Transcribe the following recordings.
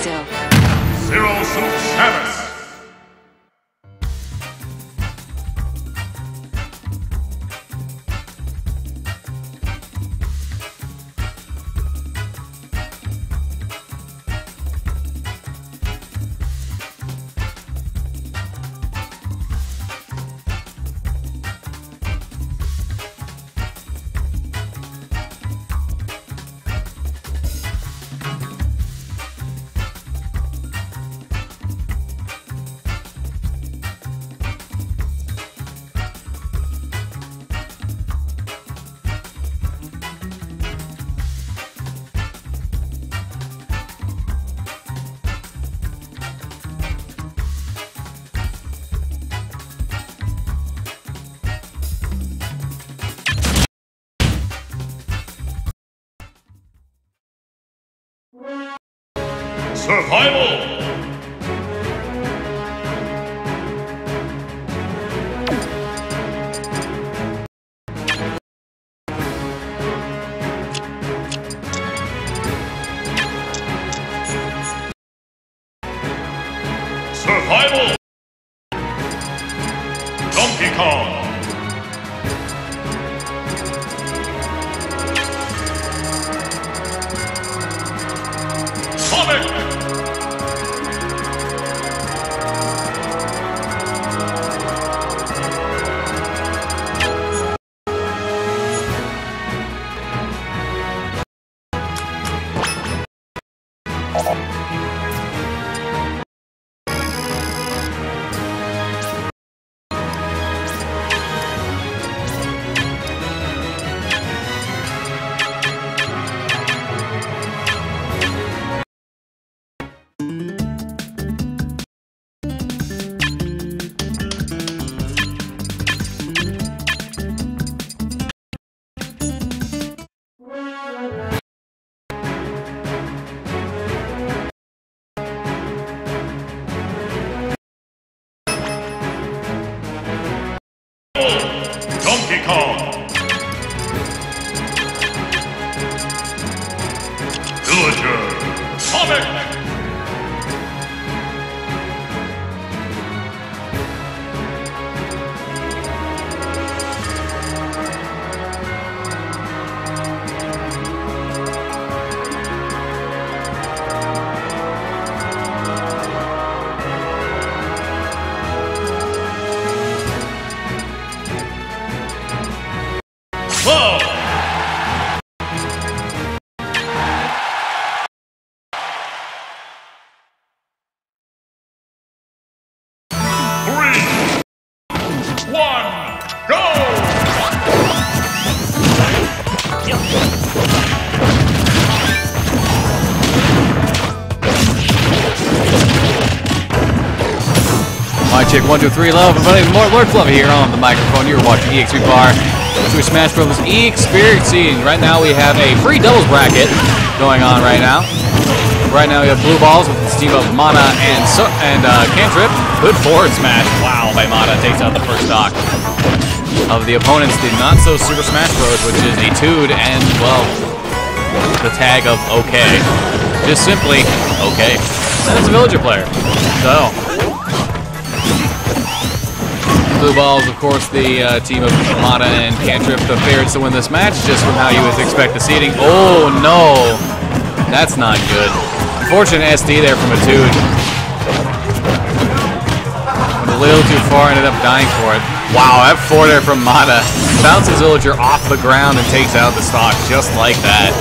still. Zero suit seven. Survival! Donkey Kong! Villager! Sonic! My chick one two three love, everybody. Lord, Lord Fluffy here on the microphone. You're watching EXP Bar. Super Smash Bros. Experiencing. Right now we have a free doubles bracket going on right now. Right now we have blue balls with team of Mana and so and uh, Cantrip. Good forward smash. Wow, by Mana takes out the first stock of the opponents. The not so Super Smash Bros. Which is Etude and well the tag of okay. Just simply okay. It's a villager player. So Blue Balls, of course, the uh, team of Amada and Cantrip, the favorites to win this match, just from how you would expect the seeding. Oh, no. That's not good. Unfortunate SD there from Etude. Went a little too far, ended up dying for it. Wow, that four there from Mata. Bounces Villager off the ground and takes out the stock just like that.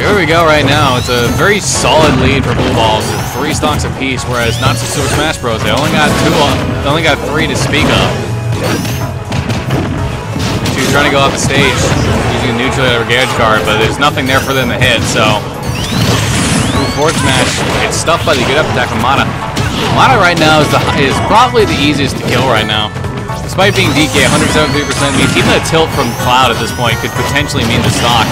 Here we go right now. It's a very solid lead for Blue Balls. Three stocks apiece, whereas not so Super Smash Bros. They only got two. On, they only got three to speak of. She's trying to go off the stage using a neutral or Gage card, but there's nothing there for them to hit. So, forward smash. It's stuffed by the good up attack from Mata. Mata right now is the is probably the easiest to kill right now. Despite being DK, 173% means even a tilt from Cloud at this point could potentially mean the stock.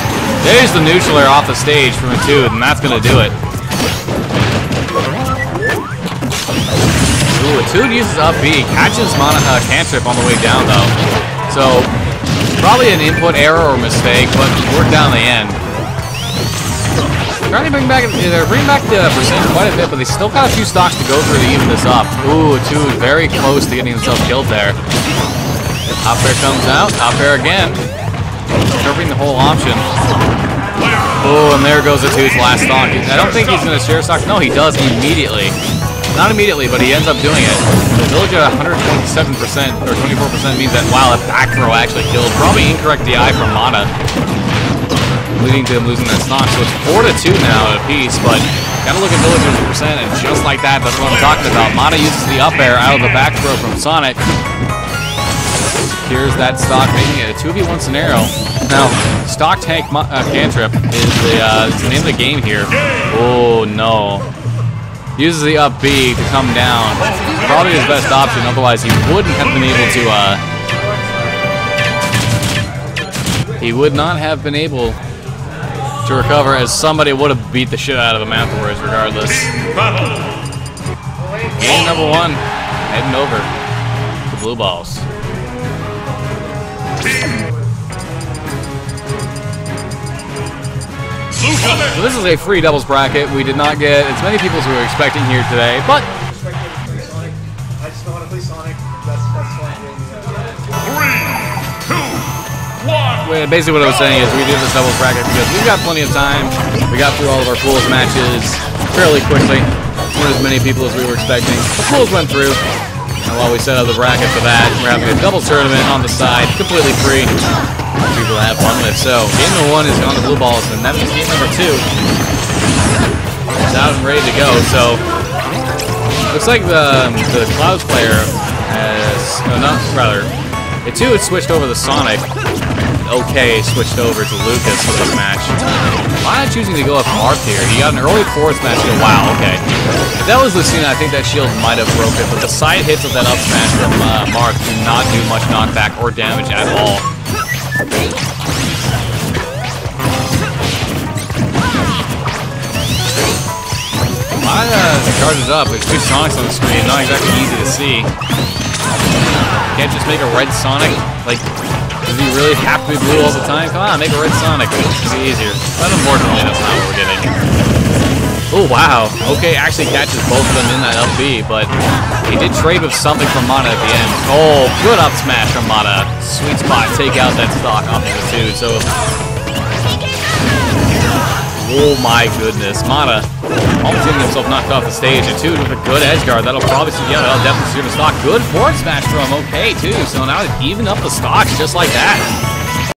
There's the neutral air off the stage from Etude, and that's going to do it. Ooh, Etude uses up B, catches Mana uh, Cantrip on the way down, though. So, probably an input error or mistake, but worked down the end. Trying to bring back, they're bringing back the percent quite a bit, but they still got a few stocks to go through to even this up. Ooh, Etude very close to getting himself killed there. Top air comes out, top air again. Covering the whole option. Oh, and there goes Etude's last stock. I don't think he's going to share stock. No, he does immediately. Not immediately, but he ends up doing it. The village at 127% or 24% means that, wow, that back throw actually killed. Probably incorrect DI from Mana. Leading to him losing that stock. So it's 4 to 2 now at apiece, but gotta look at Villager's percent, and just like that, that's what I'm talking about. Mana uses the up air out of the back throw from Sonic. Here's that stock making it a 2v1 scenario. Now, stock tank uh, cantrip is the, uh, is the name of the game here. Oh no. Uses the up B to come down. Probably his best option, otherwise he wouldn't have been able to, uh, he would not have been able to recover as somebody would have beat the shit out of him afterwards regardless. Game number one, heading over to Blue Balls. So this is a free doubles bracket. We did not get as many people as we were expecting here today, but basically what I was saying is we did this doubles bracket because we've got plenty of time. We got through all of our pools matches fairly quickly. Not as many people as we were expecting. The pools went through. And while we set up the bracket for that, we're having a double tournament on the side, completely free. People to have fun with. So game number one is on the blue balls, and that means game number two is out and ready to go. So looks like the the Clouds player has no, not rather. The two had switched over to Sonic. Okay, switched over to Lucas for this match. Why not choosing to go up Marth here? He got an early fourth match. To, wow, okay. If that was Lucina, I think that shield might have broken, but the side hits of that up smash from uh, Marth do not do much knockback or damage at all. I uh, charges up. There's two Sonics on the screen. Not exactly easy to see. Can't just make a red Sonic. Like, does he really have to be blue all the time? Come on, make a red Sonic. Be easier. But unfortunately, that's not what we're getting. Oh, wow. Okay, actually catches both of them in that LB, but he did trade with something from Mana at the end. Oh, good up smash from Mana. Sweet spot. Take out that stock off of the two. So Oh my goodness, Mana almost getting himself knocked off the stage. And two with a good edge guard. That'll probably yeah, that'll definitely secure the stock. Good forward smash from okay too. So now evened up the stocks just like that.